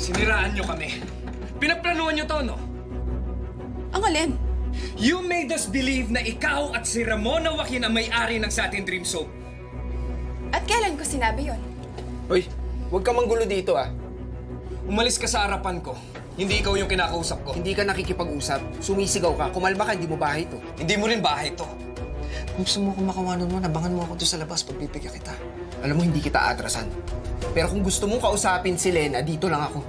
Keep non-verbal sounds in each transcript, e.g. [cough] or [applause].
Siniraan nyo kami. Pinagplanuhan nyo to, no? Ang alin? You made us believe na ikaw at si Ramona Joaquin ang may-ari ng Satin Dream Soap. At kailan ko sinabi yon? Hoy, huwag ka manggulo dito ah. Umalis ka sa harapan ko. Hindi ikaw yung kinakausap ko. Hindi ka nakikipag-usap. Sumisigaw ka. Kumalma ka, hindi mo bahay to. Hindi mo rin bahay to. Kung gusto mo kumakawanan mo, nabangan mo ako doon sa labas. Pagpipigyan kita. Alam mo, hindi kita atrasan. Pero kung gusto mong kausapin si Lena, dito lang ako.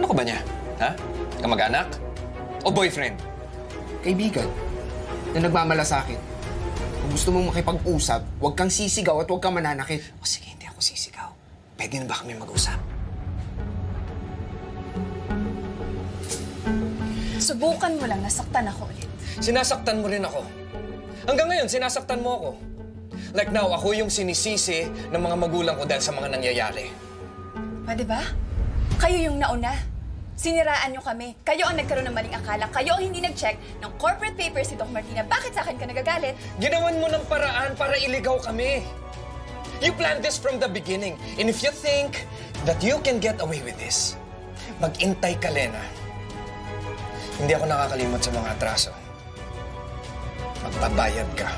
Ano ka ba niya? Ha? Kamag-anak? O boyfriend? Kaibigan, na nagmamalasakit. Kung gusto mong makipag-usap, huwag kang sisigaw at huwag kang mananakit. O sige, hindi ako sisigaw. Pwede na ba kami mag-usap? Subukan mo lang nasaktan ako ulit. Sinasaktan mo rin ako. Hanggang ngayon, sinasaktan mo ako. Like now, ako yung sinisisi ng mga magulang ko dahil sa mga nangyayari. Pwede ba? Kayo yung nauna. Siniraan niyo kami. Kayo ang nagkaroon ng maling akala. Kayo ang hindi nag-check ng corporate papers ni Doc Martina. Bakit sa akin ka nagagalit? Ginawan mo ng paraan para iligaw kami. You planned this from the beginning. And if you think that you can get away with this, mag-intay ka, Lena. Hindi ako nakakalimot sa mga atraso. Magbabayad ka.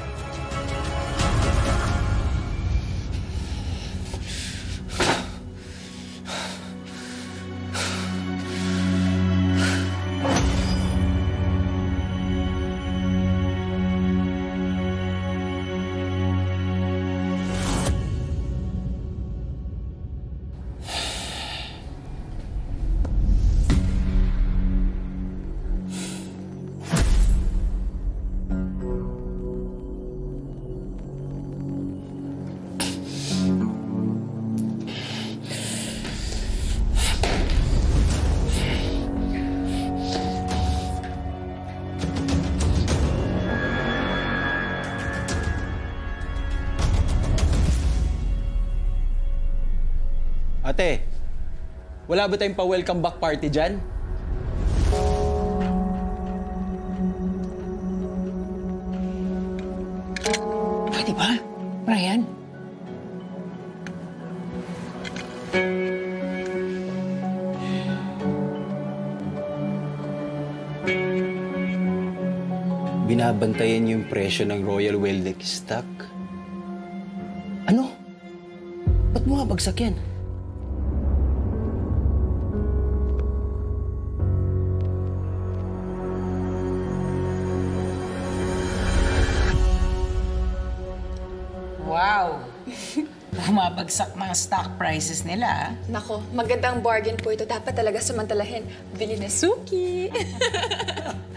Ate, wala ba tayong pa-welcome back party dyan? Pwede ba? Brian? Binabantayan niyo yung presyo ng Royal Weldeck stock. Ano? Ba't mo bagsak yan? [laughs] Bumabagsak mga stock prices nila. ah. Nako, magandang bargain po ito. Dapat talaga samantalahin. Bili na suki. [laughs]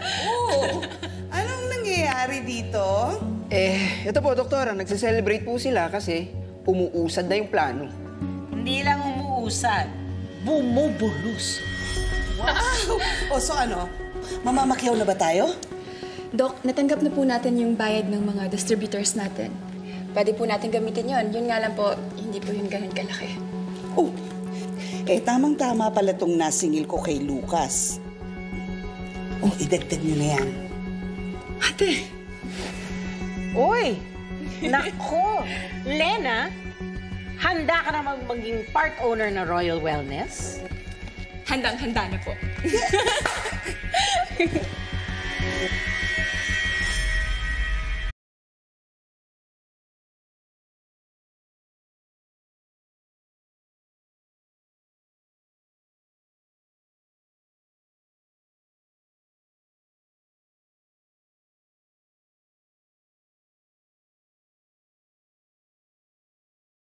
Oh, anong nangyayari dito? Eh, ito po, doktora. Nagse-celebrate po sila kasi umuusad na yung plano. Hindi lang umuusad, bumubulus. O so ano, mamamakyaw na ba tayo? Dok, natanggap na po natin yung bayad ng mga distributors natin. Pwede po natin gamitin yon. Yun nga lang po, hindi po yun ganun kalaki. Oh, eh tamang-tama pala tong nasingil ko kay Lucas. Oh, idagdag niyo na yan. Ate! Uy! Nako! [laughs] Lena, handa ka na mag- maging part owner ng Royal Wellness? Handang-handa na po. [laughs]